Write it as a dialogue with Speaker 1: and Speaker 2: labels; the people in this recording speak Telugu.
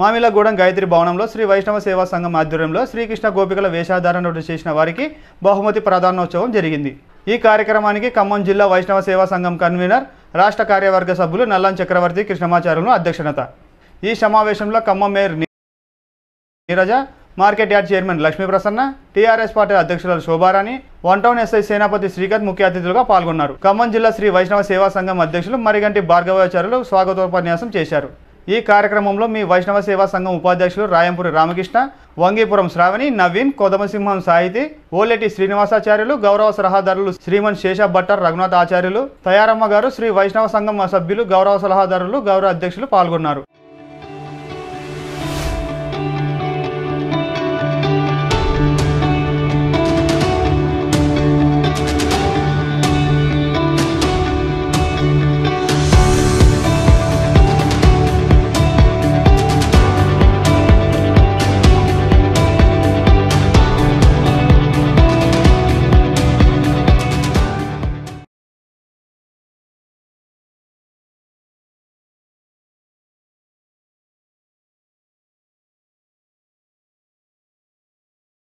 Speaker 1: మామిలగూడెం గాయత్రి భవనంలో శ్రీ వైష్ణవ సేవా సంఘం ఆధ్వర్యంలో శ్రీకృష్ణ గోపికల వేషాధారణ చేసిన వారికి బహుమతి ప్రధానోత్సవం జరిగింది. ఈ కార్యక్రమానికి ఖమ్మం జిల్లా వైష్ణవ సేవా సంఘం కన్వీనర్ రాష్ట్ర కార్యవర్గ సభ్యులు నల్లం చక్రవర్తి కృష్ణమాచార్యులు అధ్యక్షత ఈ సమావేశంలో Khammam mayor Neeraja market yard chairman Lakshmi Prasanna TRS party అధ్యక్షురాలు Shobharani one town SI Senapati Srikanth ముఖ్య అతిథులుగా పాల్గొన్నారు. ఖమ్మం జిల్లా శ్రీ వైష్ణవ సేవా సంఘం అధ్యక్షులు మరిగంటి భార్గవాచార్యులు స్వాగతోపన్యాసం చేశారు. ఈ కార్యక్రమంలో మీ వైష్ణవ సేవా సంఘం ఉపాధ్యక్షులు రాయంపూరి రామకృష్ణ వంగీపురం శ్రావణి నవీన్ కొదమసింహం సాహితి ఓలేటి శ్రీనివాసాచార్యులు గౌరవ సలహాదారులు శ్రీమన్ శేష భట్టర్ రఘునాథ్ ఆచార్యులు తయారమ్మ గారు శ్రీ వైష్ణవ సంఘం సభ్యులు గౌరవ సలహాదారులు గౌరవ అధ్యక్షులు పాల్గొన్నారు.